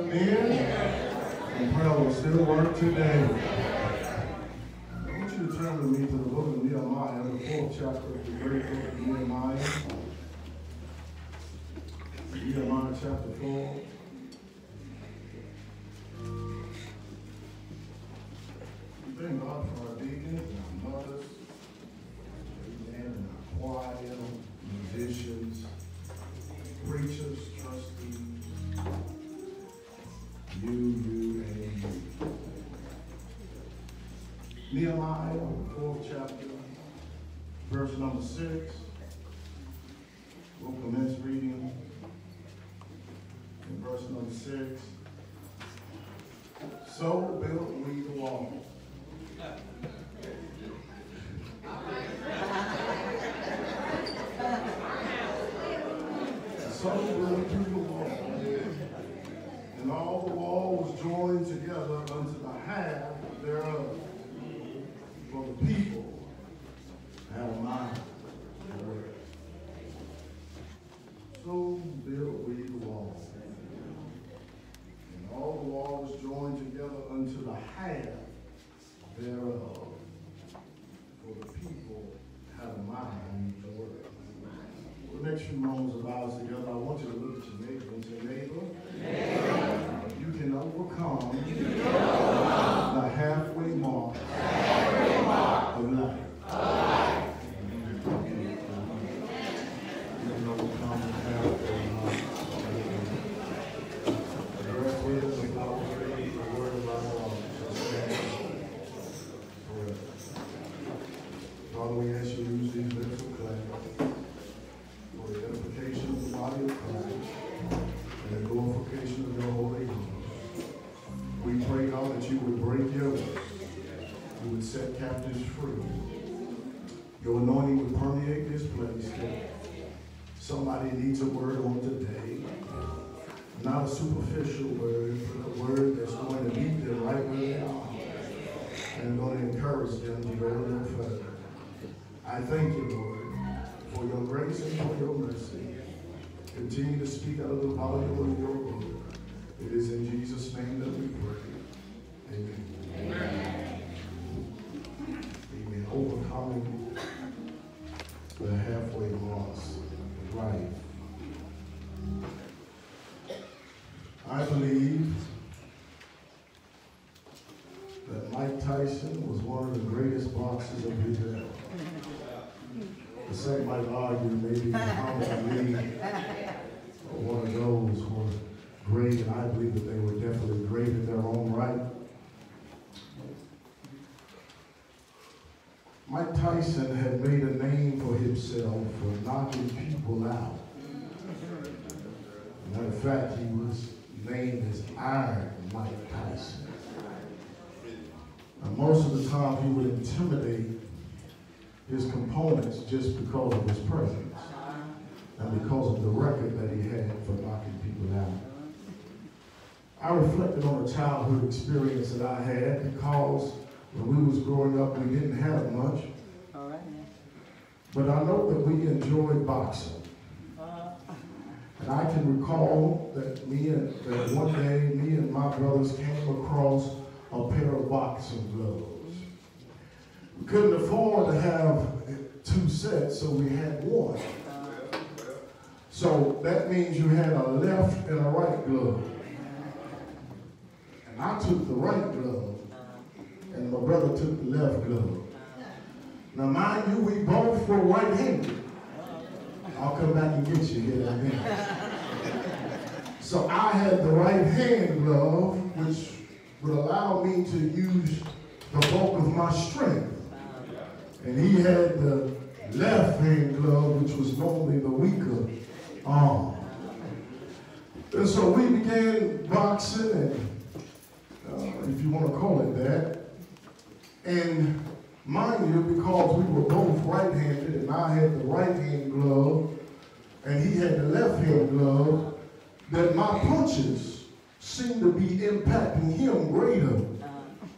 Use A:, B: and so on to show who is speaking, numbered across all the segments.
A: still then, and prayer will still work today. I want you to turn with me to the book of Nehemiah, the fourth chapter of the great book of Nehemiah. Nehemiah chapter 4. Verse number six. We'll commence reading in verse number six. So built we the wall. So built we the wall. And all the walls joined together unto the half thereof. For the people have a mind to work. So built we the wall. And all the walls joined together unto the half thereof. For the people have a mind to work. For the next few moments of ours together, I want you to look at your neighbor and say, neighbor, you can overcome the boxers of his era. The second might argue maybe Muhammad Ali or one of those were great, and I believe that they were definitely great in their own right. Mike Tyson had made a name for himself for knocking people out. Matter of fact, he was named as Iron Mike Time, he would intimidate his components just because of his presence and because of the record that he had for knocking people out. I reflected on a childhood experience that I had because when we was growing up, we didn't have much. But I know that we enjoyed boxing. And I can recall that me and that one day me and my brothers came across a pair of boxing couldn't afford to have two sets, so we had one. So that means you had a left and a right glove. And I took the right glove, and my brother took the left glove. Now, mind you, we both were right-handed. I'll come back and get you here in a minute. So I had the right hand glove, which would allow me to use the bulk of my strength. And he had the left hand glove, which was normally the weaker arm. And so we began boxing, and uh, if you want to call it that. And mind you, because we were both right-handed, and I had the right-hand glove, and he had the left-hand glove, that my punches seemed to be impacting him greater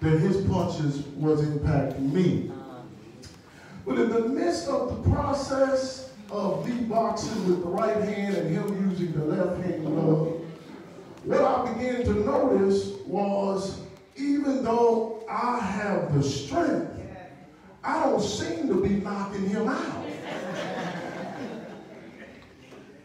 A: than his punches was impacting me. But in the midst of the process of me boxing with the right hand and him using the left hand glove, what I began to notice was even though I have the strength, I don't seem to be knocking him out.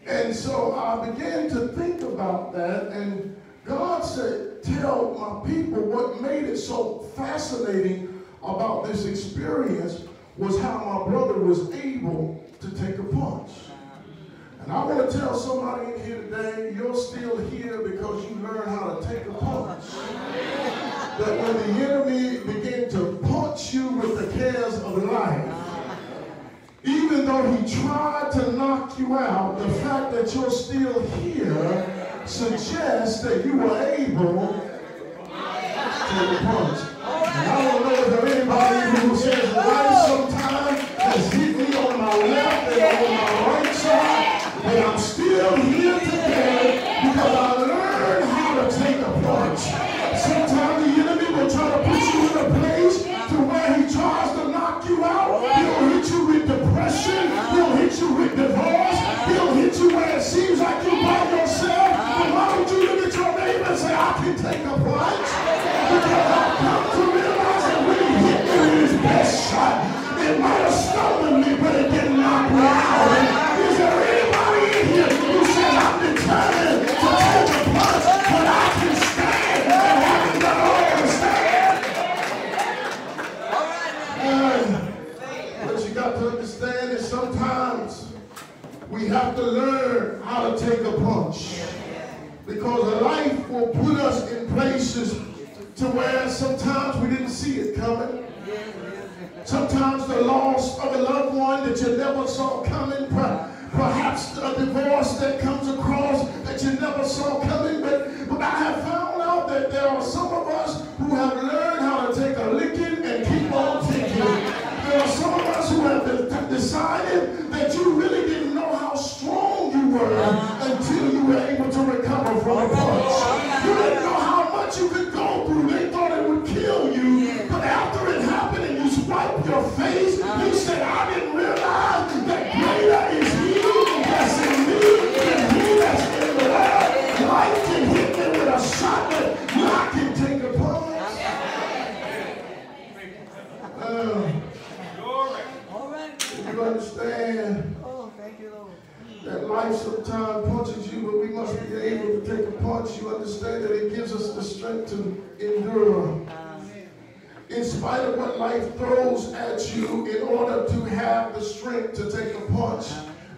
A: and so I began to think about that, and God said, Tell my people what made it so fascinating about this experience was how my brother was able to take a punch. And I want to tell somebody in here today, you're still here because you learned how to take a punch. that when the enemy began to punch you with the cares of life, even though he tried to knock you out, the fact that you're still here suggests that you were able to take a punch. And I don't know if anybody who says left and on my right side, but I'm still here you understand
B: Oh, you,
A: that life sometimes punches you, but we must be able to take a punch. You understand that it gives us the strength to endure. In spite of what life throws at you, in order to have the strength to take a punch,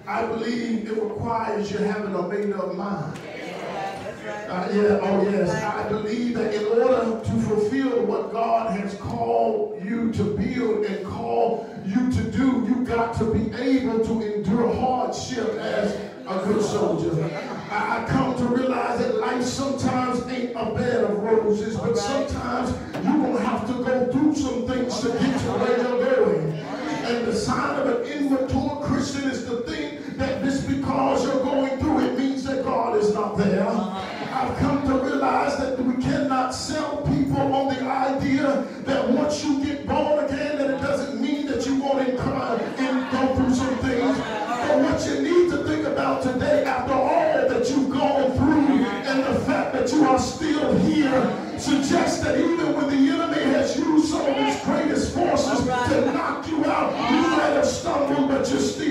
A: I believe it requires you having a made up mind. Uh, yeah, oh yes. I believe that in order to fulfill what God has called you to build and call you to do, you got to be able to endure hardship as a good soldier. I, I come to realize that life sometimes ain't a bed of roses, but sometimes you're going to have to go through some things to get to where you're going. And the sign of an immature Christian is to think that just because you're going to today, after all that you've gone through, and the fact that you are still here, suggests that even when the enemy has used some of his greatest forces to knock you out, you might have stumbled, but you're still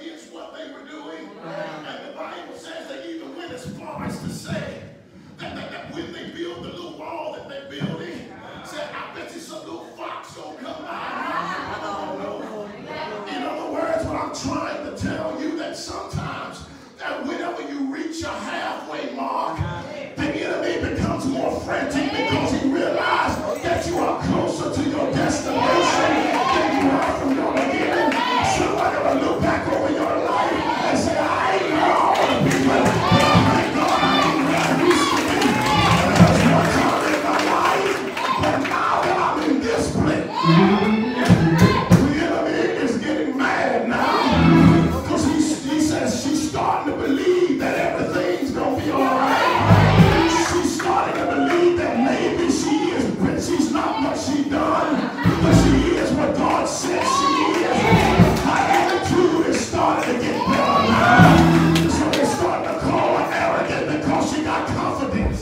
A: against what they were doing. And the Bible says they even went as far as to say that, that, that when they build the little wall that they're building, said, I bet you some little fox gonna come by. I don't know. In other words, what I'm trying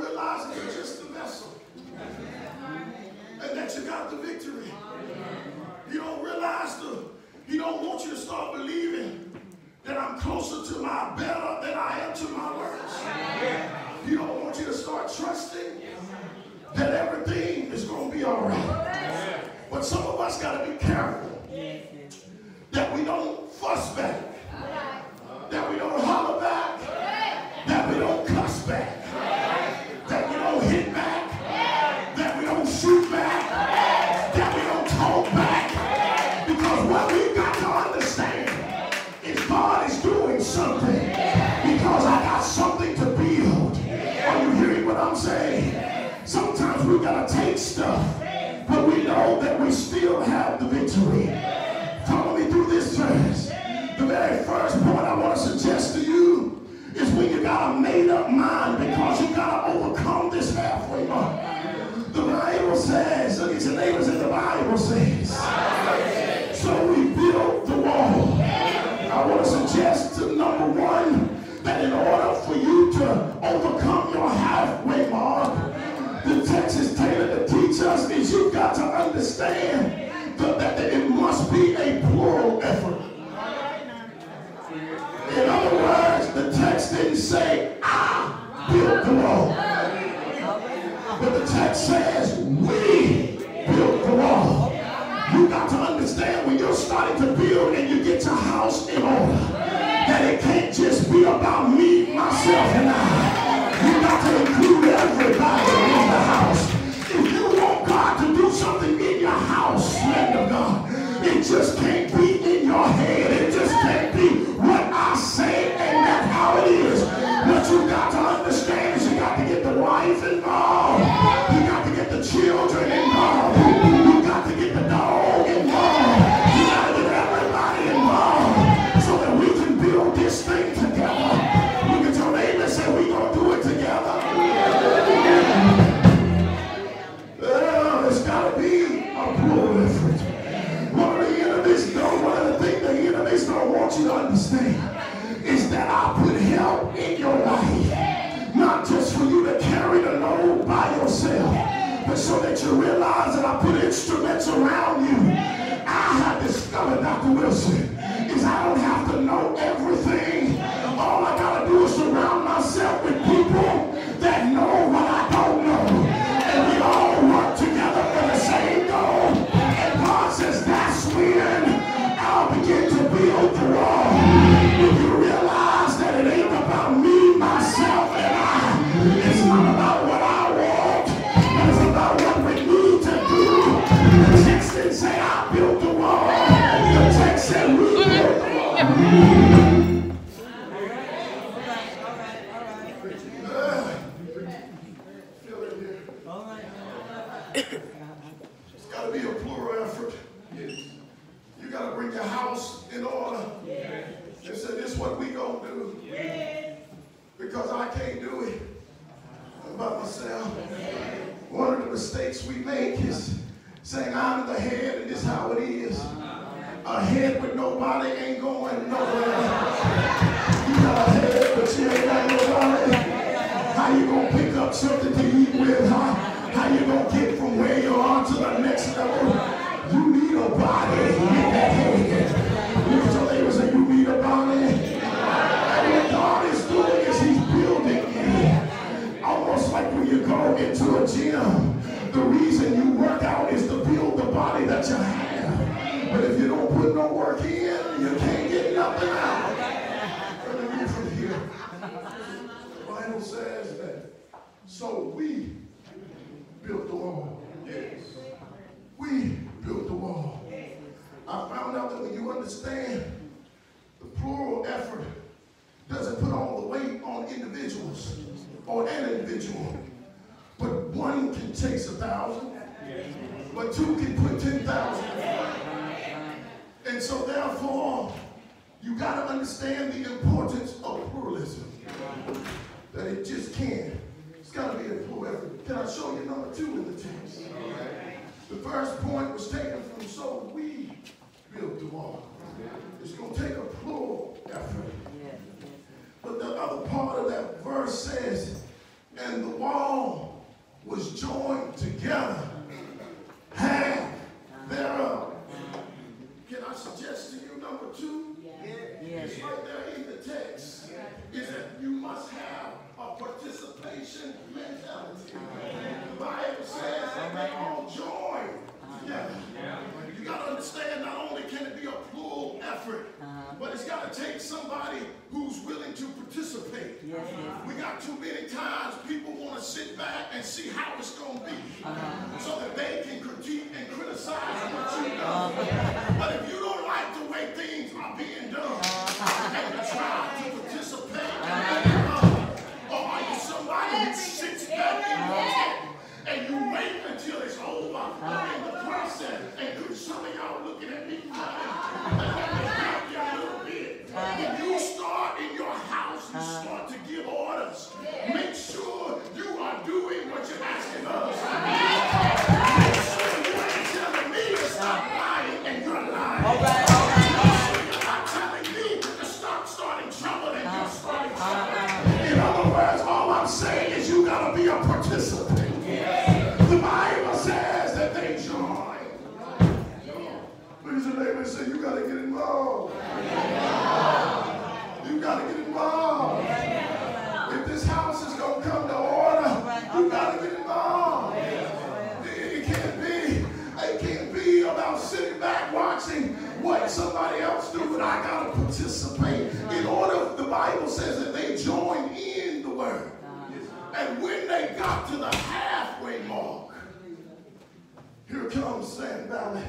A: realize that you're just a vessel. And that you got the victory. You don't realize the, he don't want you to start believing that I'm closer to my better than I am to my worse. He don't want you to start trusting that everything is going to be all right. But some of us got to be careful that we don't fuss back, that we don't holler back, that we don't cuss back. you don't have the victory. understand the importance of pluralism. That it just can't. It's got to be a pluralism. Can I show you number two in the text? The first point was taken from so we built the wall. It's going to take a plural effort. But the other part of that verse says, and the wall was joined together, half thereof. Can I suggest to you number two?
C: Yes.
A: Right there in the text is that you must have a participation mentality. The Bible says they all joy." Yeah. You got to understand not only can it be a plural effort, uh-huh. but it's got to take somebody who's willing to participate. We got too many times people want to sit back and see how it's going to be uh-huh. so that they can critique and criticize what you've done. Uh-huh. But if you y'all find the process. And you, some of y'all looking at me crying. a little bit. You start in your house, you start to give orders. Make sure you are doing what you're asking us. And when they got to the halfway mark, here comes Sanballat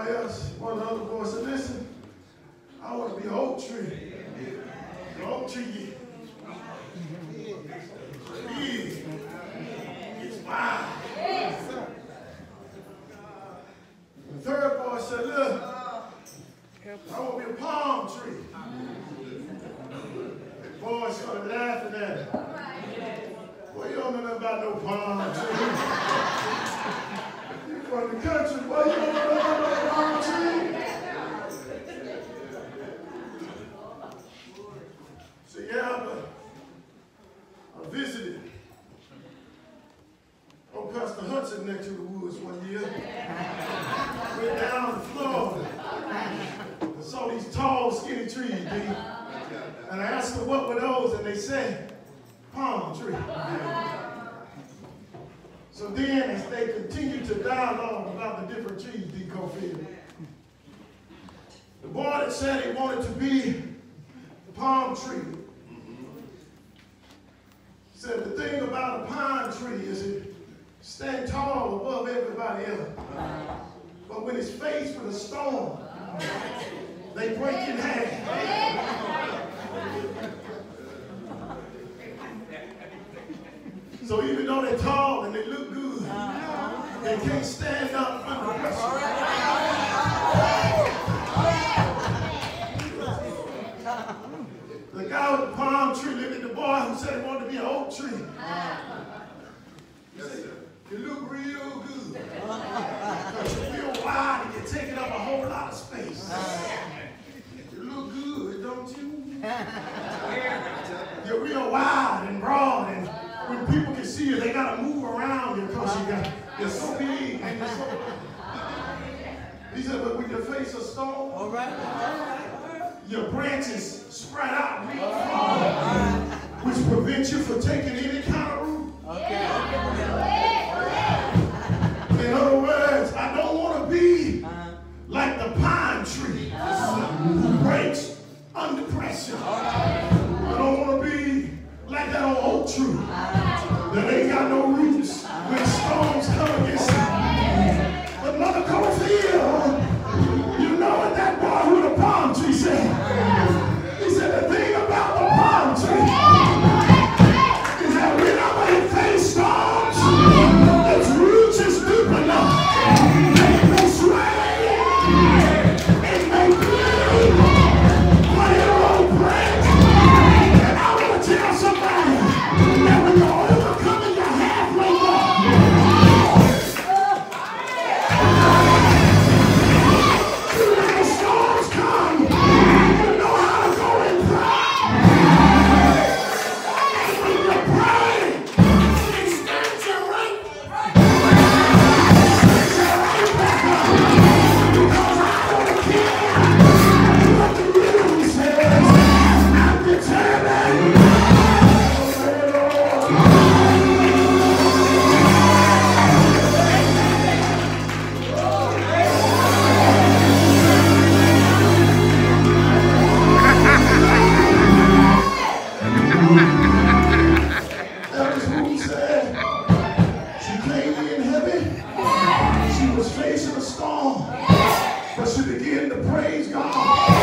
A: Everybody else, one other voice. said, listen, I want to be an oak tree. An oak tree. his face with a stone, they break in half. so even though they're tall and they look good, they can't stand up under pressure. The guy with the palm tree living the boy who said he wanted to be an oak tree. Yes, sir. Look real good you're taking up a whole lot of space. You look good, don't you? You're real wide and broad, and when people can see you, they gotta move around you because you got you're so big and you're so. He said, but with your face of stone,
C: All right.
A: your branches spread out, right. which prevents you from taking any kind of root.
C: Okay.
A: begin to praise God.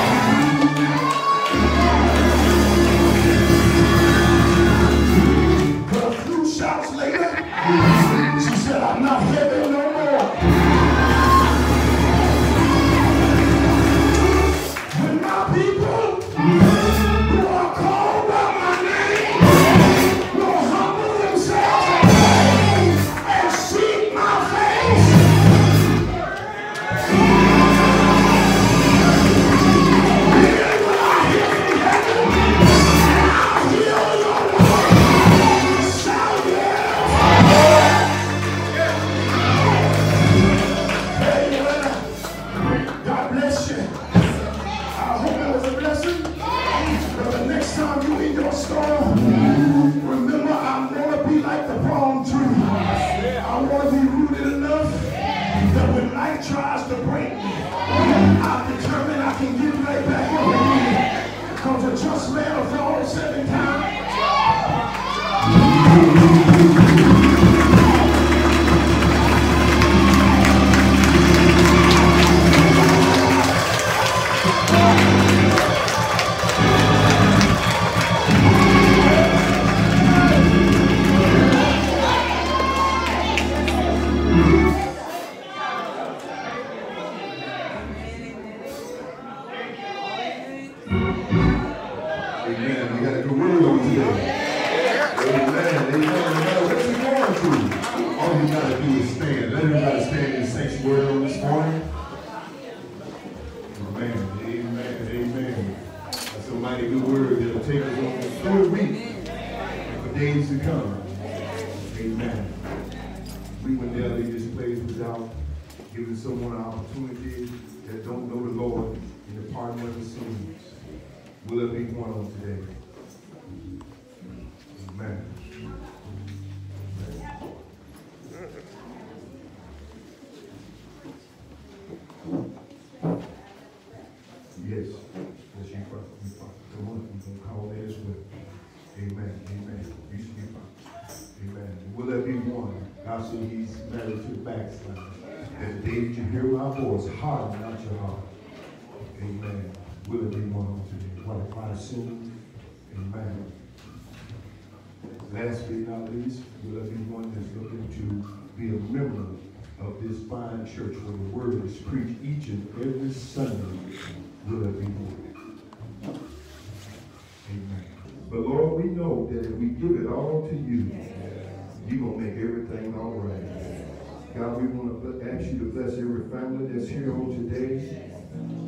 D: What if I soon? Amen. Last but not least, will there be one that's looking to be a member of this fine church where the word is preached each and every Sunday? Will there be one? Amen. But Lord, we know that if we give it all to you, you're going to make everything all right. God, we want to ask you to bless every family that's here on today,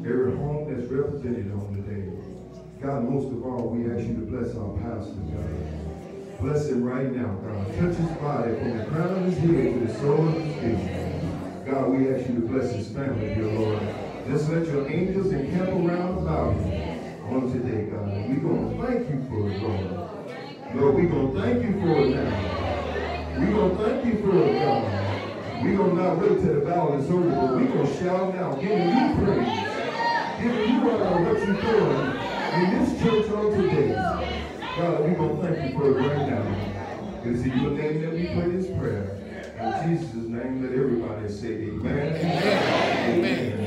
D: every home that's represented on. God, most of all, we ask you to bless our pastor, God. Bless him right now, God. Touch his body from the crown of his head to the sole of his feet. God, we ask you to bless his family, dear Lord. Just let your angels encamp around about him on today, God. We're going to thank you for it, Lord. Lord, we're going to thank you for it now. We're going to thank you for it, God. We're going to not wait till the battle is over, but we're going to shout now, giving you praise. Giving you uh, what you're doing in this church on today. God, we're going to thank you for it right now. It's in your name that we pray this prayer. In Jesus' name, let everybody say amen. Amen. amen.